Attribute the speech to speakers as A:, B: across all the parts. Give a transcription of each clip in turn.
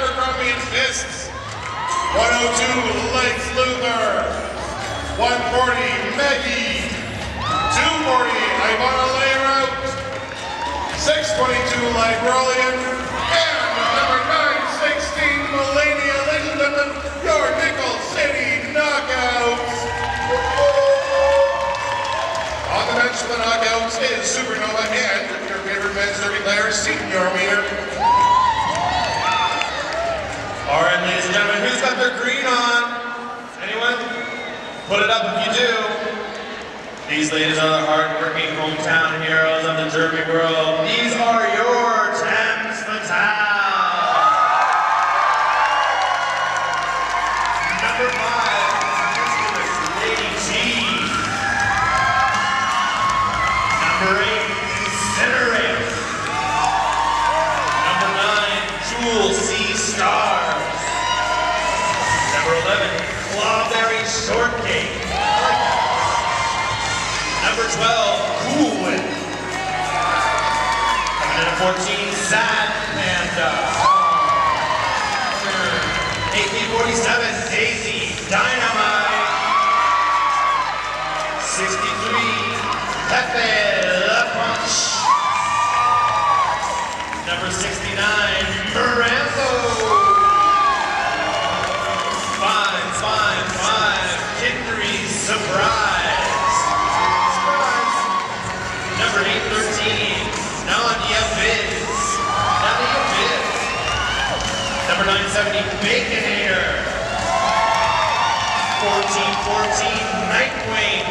A: Abercrombie and Fists. 102, Lex Luthor. 140, Maggie. 240, Ivana Layrout. 622, Librarian. And number 916, Melania. Gentlemen, your Nickel City Knockouts. On the bench for the knockouts is Supernova and your favorite men's derby player, Senior Meter.
B: All right, ladies and gentlemen, who's got their green on? Anyone? Put it up if you do. These ladies are the hard-working hometown heroes of the derby world. These are 14, Sad Panda. 1847, Daisy Dynamite. 63, Pepe Le Punch. Number 69, Nightwing.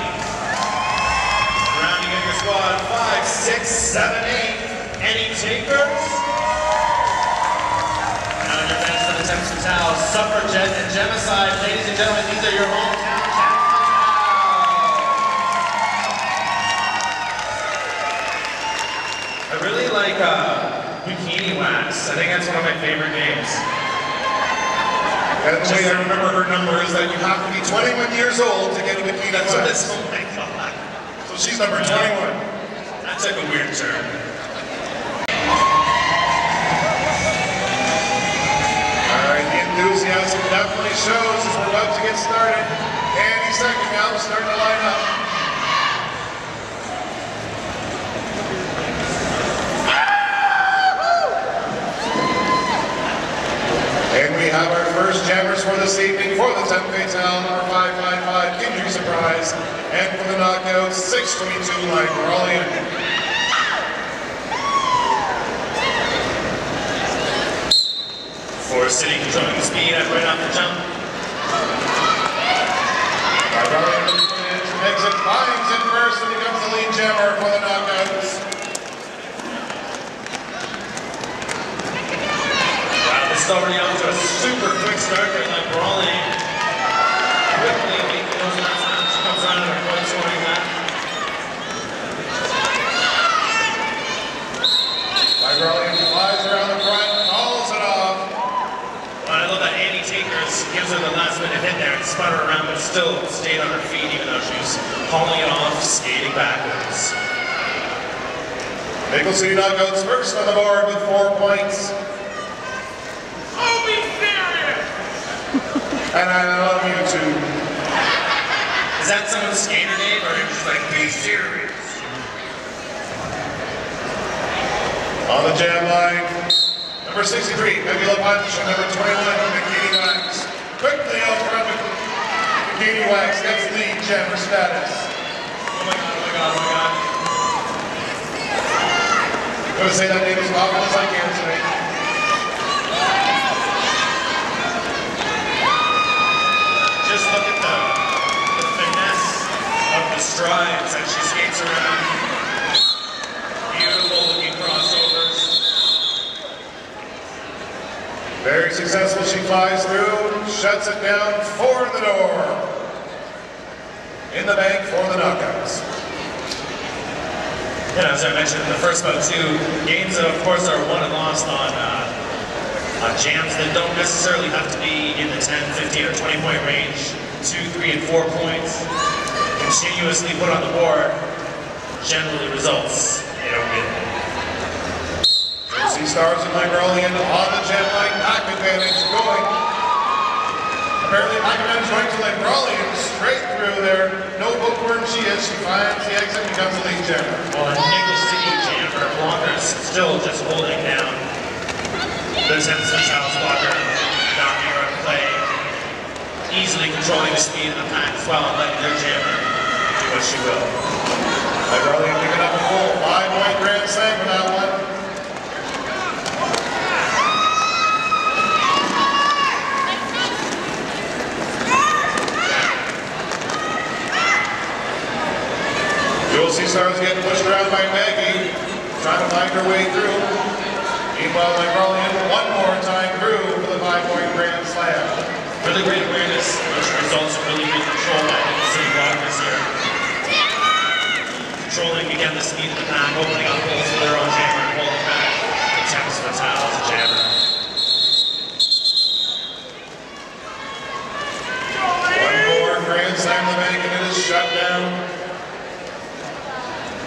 B: Rounding up your squad, five, six, seven, eight. Any takers? Now your bench for the Thames Fatale, Suffragette and Gemicide. Ladies and gentlemen, these are your hometown I really like uh, Bikini Wax. I think that's one of my favorite names.
A: And the way I remember her number is that you have to be 21 years old to get a
B: That's
A: class.
B: oh my god.
A: So she's number 21.
B: That took a weird turn.
A: All right, the enthusiasm definitely shows as we're about to get started. Any second now, we're starting to line up. And we have our first jammers for this evening for the Thames Fatale, number 555, Injury Surprise, and for the knockouts, 622, Light Brawlian.
B: Forest City controlling the speed right off the jump.
A: Exit finds it first and becomes the lead jammer for the knockouts.
B: Wow, this is already off to a super quick start there, like brawling. Quickly making those last times. She comes around and her foot scoring that.
A: Librarian flies around the front, calls it off.
B: Well, I love that Annie Takers gives her the last minute hit there and spun her around, but still stayed on her feet even though she was hauling it off, skating backwards.
A: Nickel City Knockouts first on the board with four points.
B: Oh, be serious!
A: And I love you too.
B: Is that someone's skater name, or are you just like, be serious?
A: On the jam line, number 63, Nebula Punch, and number 21, Bikini Wax. Quickly out front, Bikini Wax gets lead jammer status.
B: Oh my god, oh my god, oh my god.
A: I'm to say that name as often as I can tonight.
B: Just look at the, the finesse of the strides that she skates around.
A: Very successful, she flies through, shuts it down, four in the door. In the bank for the knockouts.
B: And as I mentioned in the first bout too, games of course are won and lost on uh, jams that don't necessarily have to be in the 10, 15, or 20 point range, two, three, and four points, continuously put on the board, generally results in a win.
A: Jersey Stars and Librarian on the jam line, pack advantage going. Apparently pack advantage going to Librarian straight through there. No bookworm she is, she finds the exit and becomes a lead jammer.
B: Well, Nickel City Jammer, Blockers still just holding down the Tennessee House Blocker down here at play, easily controlling the speed of the pack as well and letting their jammer do what she will.
A: Librarian picking up a full five-point grand slam for Sea Stars getting pushed around by Maggie, trying to find her way through. Meanwhile, Librarian one more time through for the five-point grand slam.
B: Really great awareness, which results in really good control by Nickel City Blockers here. Controlling again the speed of the pack, opening up holes for their own jammer and holding back the Thames Fatale's jammer.
A: One more grand slam to make and it is shut down.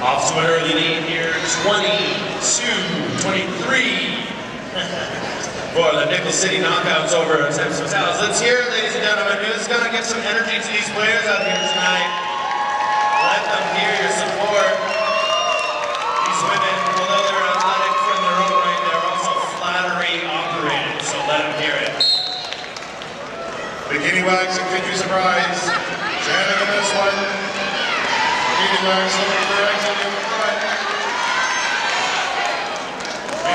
B: Off to an early lead here, 22, 23. For the Nickel City knockouts over at Thames Fatales. Let's hear it, ladies and gentlemen. Who's going to give some energy to these players out here tonight? Let them hear your support. These women, although they're athletic from their own right, they're also flattery operated, so let them hear it.
A: Bikini Wax and Could Surprise. Jamming in this one. Bikini Wax looking for exit in the front. Injury Surprise also a little of a nervous sandwich. Trying to find her exit getting blocked by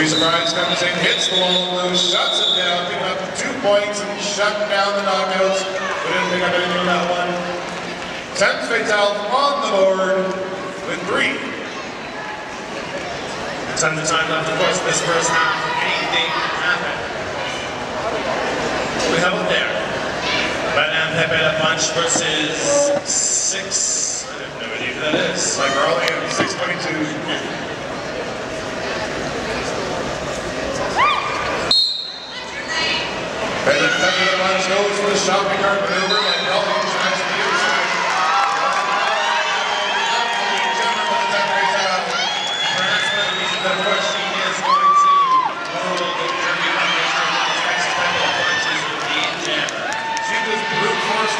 A: Injury surprise comes in, hits the wall blue, shuts it down, picking up two points and shutting down the knockouts. We didn't pick up anything on that one. Thames Fatale on the board with three.
B: Tons of time left, of course, this first half. Anything can happen. We have up there? Batman Pepe Le Punch versus six. I have no idea who that is.
A: Like early in 622. Pepe Le Punch goes for the shopping cart maneuver the the
B: the reasons that, she is going to the the the jammer.
A: She brute forced.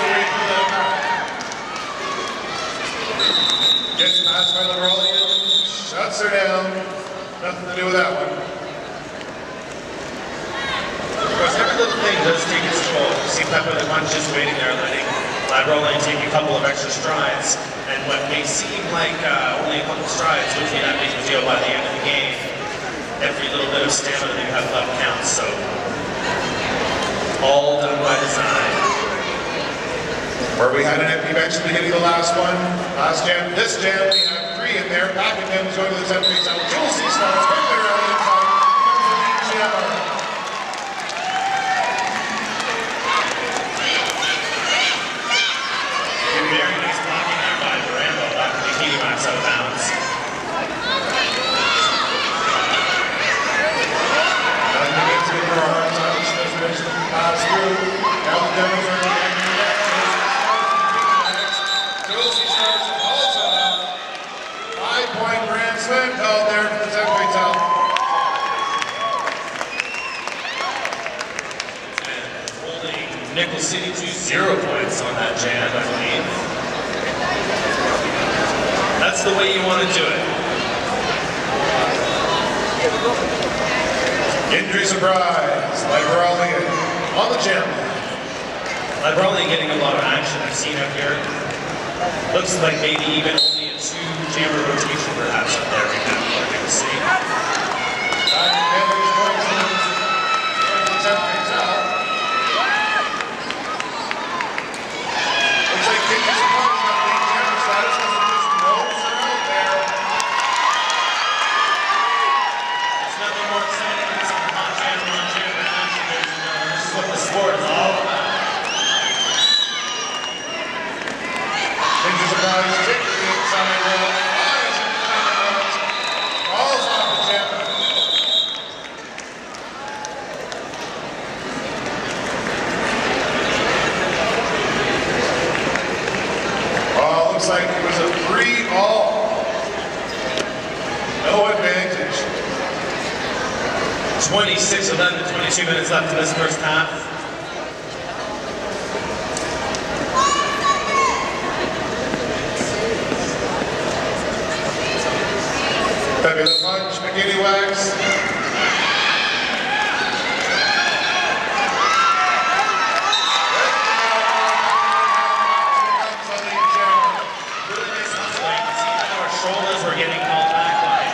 A: Gets passed by the Raleigh, shuts her down. Nothing to do with that one.
B: Of course, every little thing does take its toll. You see Pepe Le Punch just waiting there, letting Librarian take a couple of extra strides. And what may seem like uh, only a couple strides, would be that big deal by the end of the game. Every little bit of stamina that you have left counts, so all done by design.
A: Where we had an empty bench at the beginning of the last one. Last jam, this jam, we have three in there. Back again was going to the 10 face out. Jules C. Stars, quickly around the inside. Comes the lead jammer.
B: Very nice blocking there by Durango, knocked the bikini wax out of bounds.
A: Nothing against it for our time. Smith finished the pass through. Now the demos are getting Jules C. Stars also. Five-point grand slam called there for the 10 face out.
B: And holding Nickel City to zero points on that jam, I believe. That's the way you want to do it.
A: Injury surprise, like Raleigh on the jam.
B: Probably getting a lot of action I've seen up here. Looks like maybe even only a two jammer rotation perhaps up there right now.
A: Back again, these points in the 10 face out. like it was a three all. No advantage.
B: 26, 11, 22 minutes left in this first half.
A: Fabulous punch, Bikini Wax.
B: Really nice hustling. You can see how our shoulders were getting called back by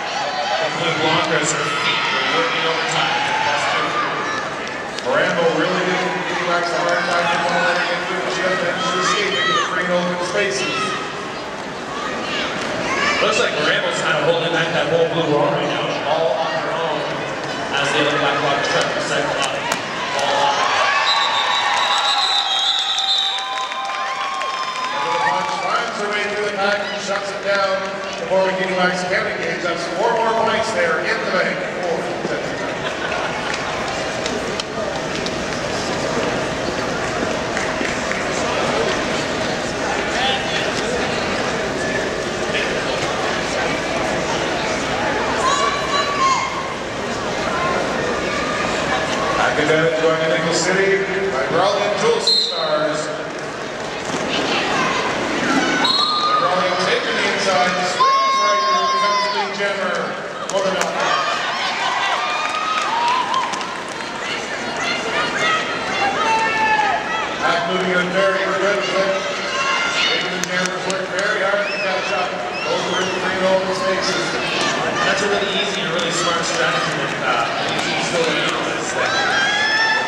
B: the blue blockers. Her feet were working overtime. That's true.
A: Marambo really did Bikini Wax a hard time to let it get through. She doesn't manage to escape it, freeing open spaces.
B: Looks like Rambo's kind of holding back that whole blue right now, all on her own, as the other black blockers try to set up. All on.
A: Into the punch, finds her way through the pack and shuts it down before Bikini Wax can engage. That's four more points there in the bank. Four. Academic going to Nickel City by Raleigh and Juleson Stars. Raleigh taking the inside, swings right through, comes the big jammer for the knockout. Back moving in very good clip. Making the jammers work very hard to catch up. Over in three open spaces.
B: That's a really easy and uh, that the the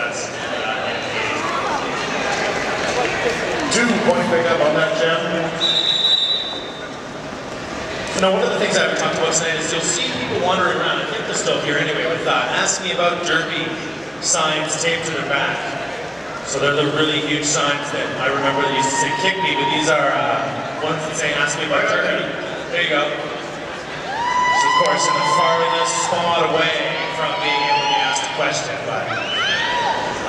B: has. Of that uh,
A: on that
B: one of the things I've talked about tonight is you'll see people wandering around, I think they're still here anyway, with uh, ask me about derby signs taped to their back. So they're the really huge signs that I remember that used to say kick me, but these are uh, ones that say ask me about derby. There you go. So of course in the farthest spot away from being able to be asked a question, but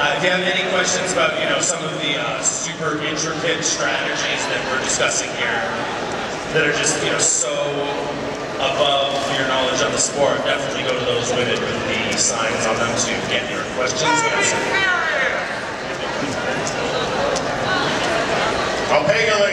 B: uh, if you have any questions about, you know, some of the uh, super intricate strategies that we're discussing here, that are just, you know, so above your knowledge of the sport, definitely go to those women with the signs on them to get your questions answered.
A: I'll pay you later.